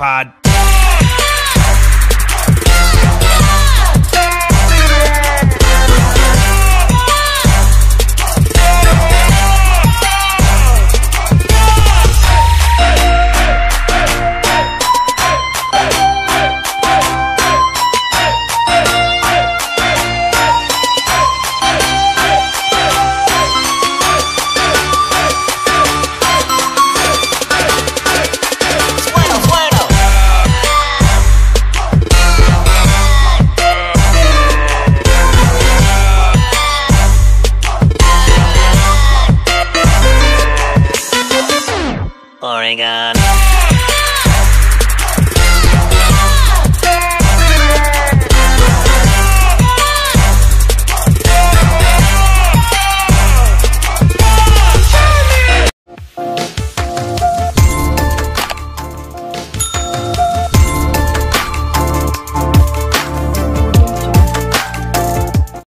Matterpod. going on.